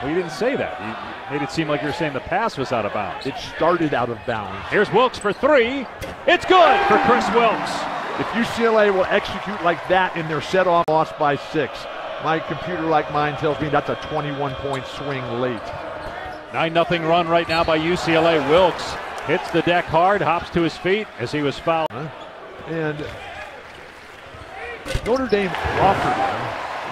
Well, you didn't say that. You made it seem like you were saying the pass was out of bounds. It started out of bounds. Here's Wilkes for three. It's good for Kris Wilkes. If UCLA will execute like that in their set off, lost by six. My computer, like mine, tells me that's a 21 point swing late. 9 0 run right now by UCLA. Wilkes hits the deck hard, hops to his feet as he was fouled. And Notre Dame offered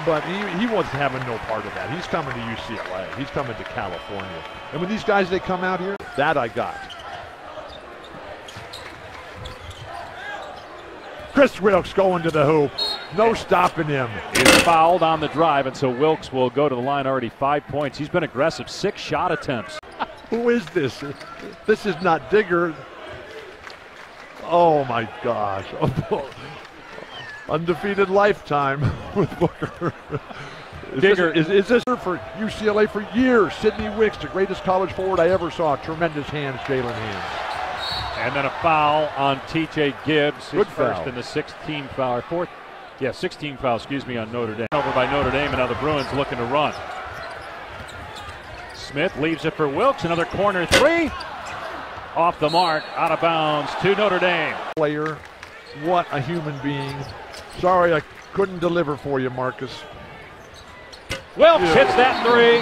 but he, he wasn't having no part of that. He's coming to UCLA. He's coming to California. And when these guys, they come out here, that I got. Kris Wilkes going to the hoop. No stopping him. He's fouled on the drive, and so Wilkes will go to the line already five points. He's been aggressive, six shot attempts. Who is this? This is not Digger. Oh my gosh. Oh, Undefeated lifetime with Booker. Is Digger this, is, is this for UCLA for years? Sidney Wicks, the greatest college forward I ever saw. Tremendous hands, Jaylen hands. And then a foul on TJ Gibbs. Good first foul. in the 16 foul, or fourth, yeah, 16 foul, excuse me, on Notre Dame. Over by Notre Dame, and now the Bruins looking to run. Smith leaves it for Wilkes. Another corner three. Off the mark, out of bounds to Notre Dame. Player, what a human being. Sorry I couldn't deliver for you, Marcus. Wilkes hits that three.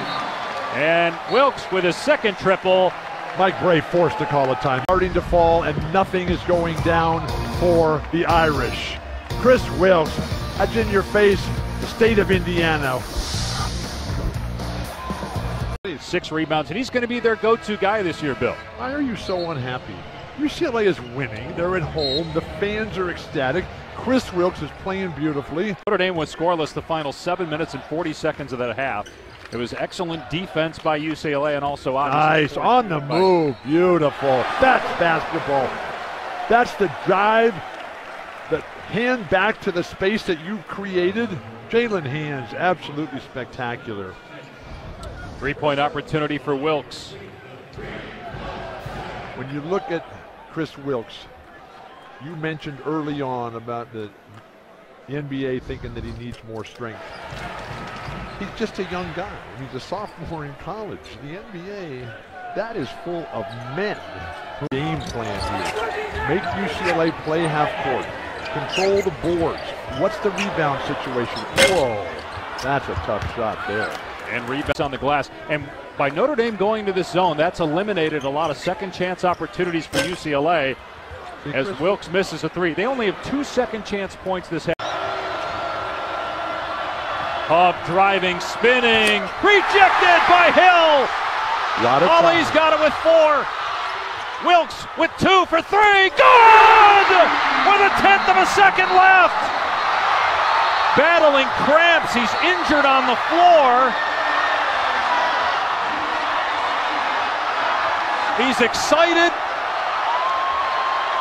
And Wilkes with his second triple. Mike Brey forced to call a time. Starting to fall, and nothing is going down for the Irish. Kris Wilkes, that's in your face. The state of Indiana. Six rebounds, and he's going to be their go-to guy this year, Bill. Why are you so unhappy? UCLA is winning. They're at home. The fans are ecstatic. Kris Wilkes is playing beautifully. Notre Dame was scoreless the final seven minutes and 40 seconds of that half. It was excellent defense by UCLA and also Nice on the by- move. Beautiful. That's basketball. That's the drive. The hand back to the space that you created. Jaylen Hands, absolutely spectacular. Three-point opportunity for Wilkes. When you look at Kris Wilkes, you mentioned early on about the NBA thinking that he needs more strength. He's just a young guy. He's a sophomore in college. The NBA, that is full of men. Game plan here. Make UCLA play half court. Control the boards. What's the rebound situation? Whoa, that's a tough shot there. and rebounds on the glass. And by Notre Dame going to this zone, that's eliminated a lot of second chance opportunities for UCLA as Kris- Wilkes misses a three. They only have two second chance points this half. Hub driving, spinning, rejected by Hill. Lot of got it with four. Wilkes with two for three. Good! With a tenth of a second left. Battling cramps. He's injured on the floor. He's excited.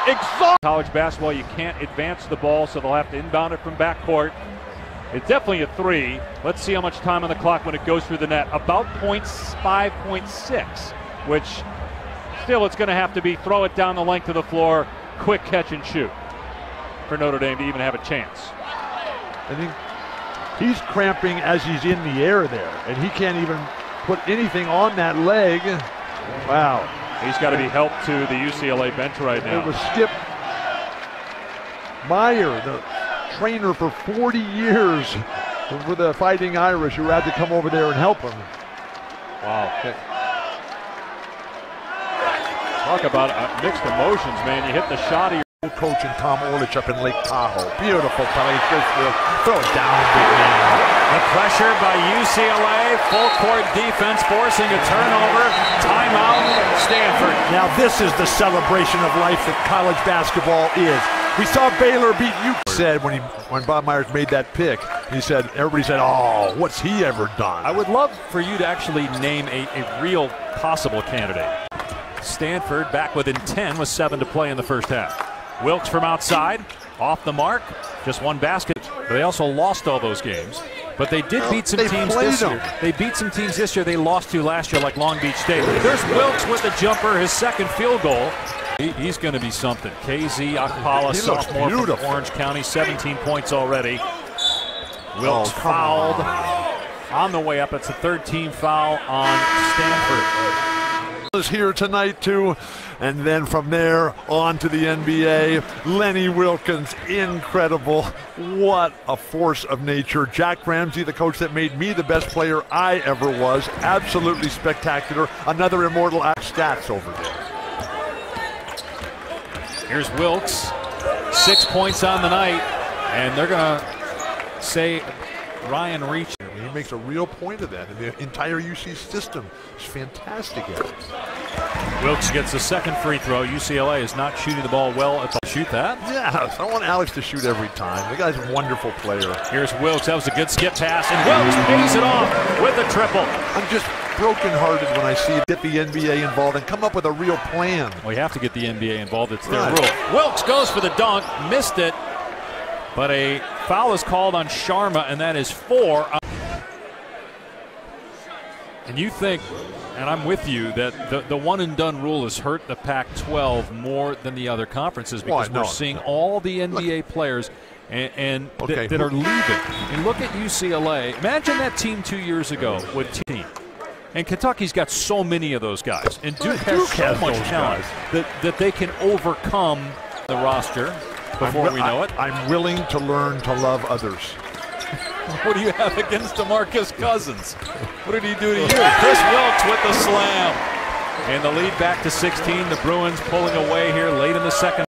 Exhausted. College basketball, you can't advance the ball, so they'll have to inbound it from backcourt. It's definitely a three. Let's see how much time on the clock when it goes through the net. About points 5.6, which still it's going to have to be throw it down the length of the floor, quick catch and shoot for Notre Dame to even have a chance. I think he's cramping as he's in the air there, and he can't even put anything on that leg. Wow. He's got to be helped to the UCLA bench right now. It was Skip Meyer, the trainer for 40 years for the Fighting Irish, who had to come over there and help him. Wow. Talk about uh, mixed emotions, man. You hit the shot of your Coaching Tom Orlich up in Lake Tahoe. Beautiful play. Kris Wilkes. Throw it down, big man. The pressure by UCLA, full court defense forcing a turnover. Timeout, Stanford. Now this is the celebration of life that college basketball is. We saw Baylor beat you. Said when he when Bob Myers made that pick, he said everybody said, "Oh, what's he ever done?" I would love for you to actually name a, a real possible candidate. Stanford back within 10 with seven to play in the first half. Wilkes from outside, off the mark, just one basket. But they also lost all those games. But they did beat some They teams this them. year. They beat some teams this year they lost to last year, like Long Beach State. There's Wilkes with the jumper, his second field goal. He- he's going to be something. KZ Okpala, sophomore from. Orange County, 17 points already. Oh, Wilkes come fouled. on. on the way up. It's a third team foul on Stanford is here tonight too. And then from there on to the NBA, Lenny Wilkens, incredible. What a force of nature. Jack Ramsay, the coach that made me the best player I ever was. Absolutely spectacular. Another immortal act stats over there. Here's Wilkes, six points on the night, and they're going to say Ryan Reach makes a real point of that. And the entire UC system is fantastic at it. Wilkes gets the second free throw. UCLA is not shooting the ball well at the shoot that. Yeah, I want Alex to shoot every time. The guy's a wonderful player. Here's Wilkes. That was a good skip pass, and Wilkes pays it off with a triple. I'm just brokenhearted when I see get the NBA involved and come up with a real plan. We have to get the NBA involved. It's their right. rule. Wilkes goes for the dunk, missed it, but a foul is called on Sharma, and that is four. And you think, and I'm with you, that the, the one and done rule has hurt the Pac 12 more than the other conferences because we're seeing all the NBA look. players and, and okay. th that are leaving. And look at UCLA. Imagine that team two years ago with team. And Kentucky's got so many of those guys. And Duke has Duke so has much talent that, that they can overcome the roster before we know it. I'm willing to learn to love others. What do you have against DeMarcus Cousins? What did he do to you? Kris Wilkes with the slam. And the lead back to 16. The Bruins pulling away here late in the second.